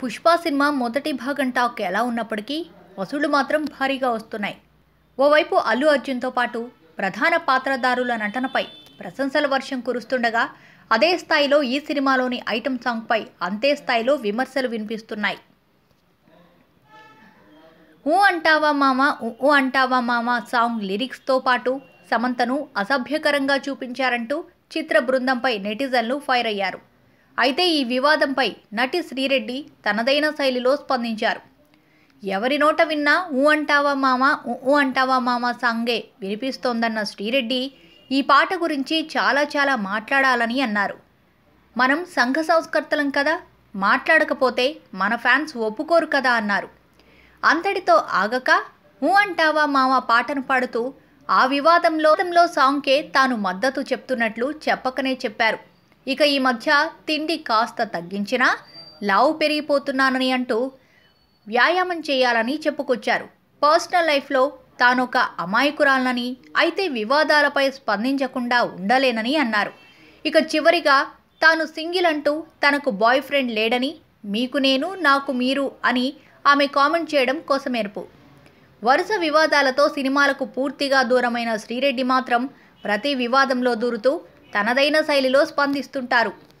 Pushpa cinema మొదటి భాగం talk ఎలా ఉన్నప్పటికీ వసూళ్ళు మాత్రం భారీగా వస్తున్నాయి. ఓవైపు అల్లు అర్జున్తో పాటు ప్రధాన పాత్రధారుల నటనపై ప్రశంసల వర్షం కురుస్తుండగా అదే స్థాయిలో ఈ సినిమాలోని ఐటమ్ సాంగ్పై అంతే స్థాయిలో విమర్శలు వినిపిస్తున్నాయి. ఊ అంటావా మామ ఊ ఊ అంటావా మామ సాంగ్ లిరిక్స్తో పాటు సమంతను అసభ్యకరంగా చూపించారంటూ చిత్ర బృందంపై నెటిజన్లు ఫైర్ అయ్యారు. అయితే ఈ వివాదంపై నటి శ్రీరెడ్డి తనదైన శైలిలో స్పందించారు. ఎవరి నోట విన్నా ఊ అంటావా మామ ఊ ఊ అంటావా మామ సాంగే వినిపిస్తోందన్న శ్రీరెడ్డి ఈ పాట గురించి చాలా చాలా మాట్లాడాలని అన్నారు. మనం సంఘ సంస్కర్తలం కదా మాట్లాడకపోతే మన ఫ్యాన్స్ ఒప్పుకోరు కదా అన్నారు. అంతటితో ఆగక ఊ అంటావా మామ పాటను పాడుతూ ఆ వివాదంలో సాంగ్కే తాను మద్దతు చెప్తున్నట్లు చెప్పకనే చెప్పారు. ఇక ఈ మధ్య తిండి కాస్త తగ్గించినా లావు పెరిగిపోతున్నానని అంటూ వ్యాయామం చేయాలని చెప్పుకొచ్చారు. పర్సనల్ లైఫ్లో తానొక అమాయకురాలనని అయితే వివాదాలపై స్పందించకుండా ఉండలేనని అన్నారు. ఇక చివరిగా తాను సింగిల్ అంటూ తనకు బాయ్ ఫ్రెండ్ లేడని మీకు నేను నాకు మీరు అని ఆమె కామెంట్ చేయడం కోసమేర్పు. వరుస వివాదాలతో సినిమాలకు పూర్తిగా దూరమైన శ్రీరెడ్డి మాత్రం ప్రతి వివాదంలో దూరుతూ తనదైన శైలిలో స్పందిస్తుంటారు.